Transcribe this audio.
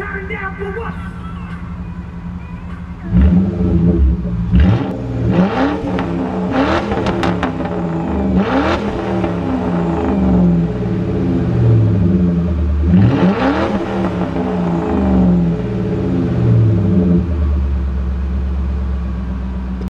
Turn down for what?